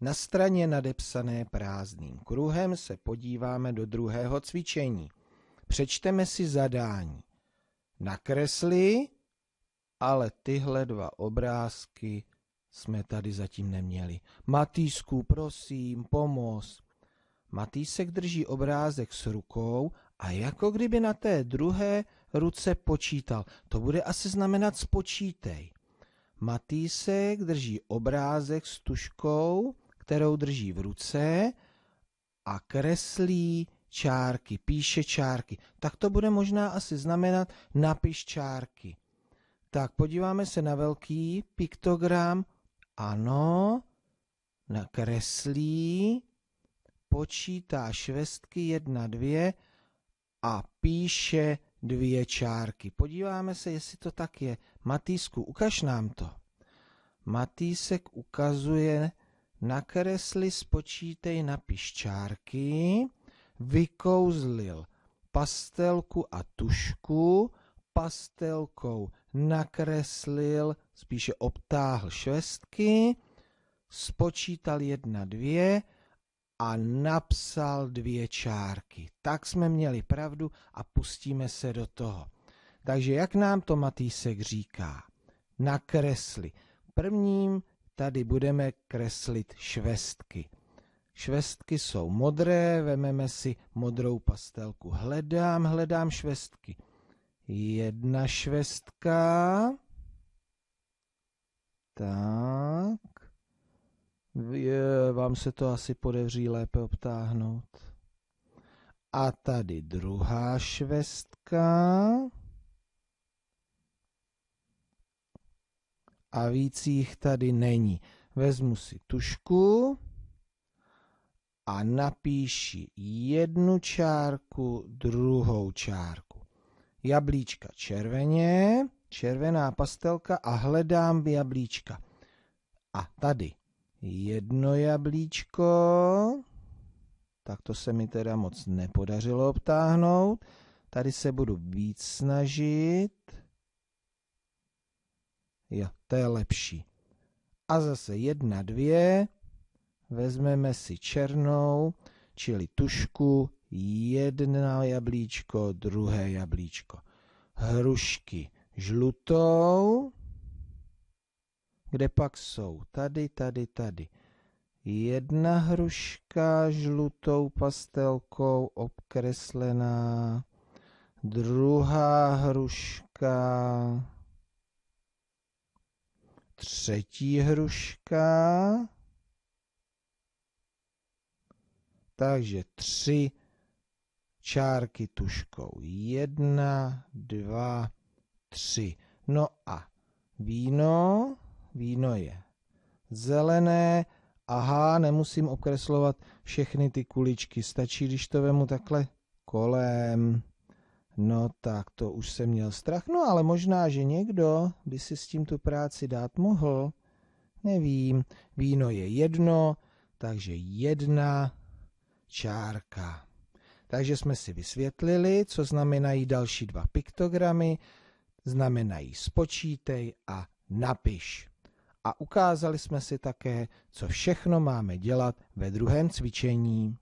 Na straně nadepsané prázdným kruhem se podíváme do druhého cvičení. Přečteme si zadání. Nakresli, ale tyhle dva obrázky jsme tady zatím neměli. Matýsku, prosím, pomoz. Matýsek drží obrázek s rukou a jako kdyby na té druhé ruce počítal. To bude asi znamenat spočítej. Matýsek drží obrázek s tuškou, kterou drží v ruce a kreslí čárky, píše čárky. Tak to bude možná asi znamenat napiš čárky. Tak podíváme se na velký piktogram. Ano, nakreslí, počítá švestky jedna, dvě a píše dvě čárky. Podíváme se, jestli to tak je. Matýsku, ukaž nám to. Matýsek ukazuje, nakresli, spočítej, napiš čárky, vykouzlil pastelku a tušku, pastelkou nakreslil, spíše obtáhl švestky, spočítal jedna, dvě a napsal dvě čárky. Tak jsme měli pravdu a pustíme se do toho. Takže jak nám to Matýsek říká? Nakresli. Prvním tady budeme kreslit švestky. Švestky jsou modré, vememe si modrou pastelku. Hledám, hledám švestky. Jedna švestka. Tak. Je, vám se to asi podaří lépe obtáhnout. A tady druhá švestka. A víc jich tady není. Vezmu si tušku a napíši jednu čárku, druhou čárku. Jablíčka červeně, červená pastelka a hledám jablíčka. A tady jedno jablíčko, tak to se mi teda moc nepodařilo obtáhnout. Tady se budu víc snažit. Jo, to je lepší. A zase jedna, dvě, vezmeme si černou, čili tušku, jedna jablíčko, druhé jablíčko. Hrušky žlutou, kde pak jsou? Tady, tady, tady. Jedna hruška žlutou pastelkou obkreslená, druhá hruška, třetí hruška, takže tři čárky tuškou. Jedna, dva, tři. No a víno, víno je zelené. Aha, nemusím okreslovat všechny ty kuličky. Stačí, když to vemu takhle kolem. No tak to už jsem měl strach. No ale možná, že někdo by si s tím tu práci dát mohl. Nevím. Víno je jedno, takže jedna čárka. Takže jsme si vysvětlili, co znamenají další dva piktogramy. Znamenají spočítej a napiš. A ukázali jsme si také, co všechno máme dělat ve druhém cvičení.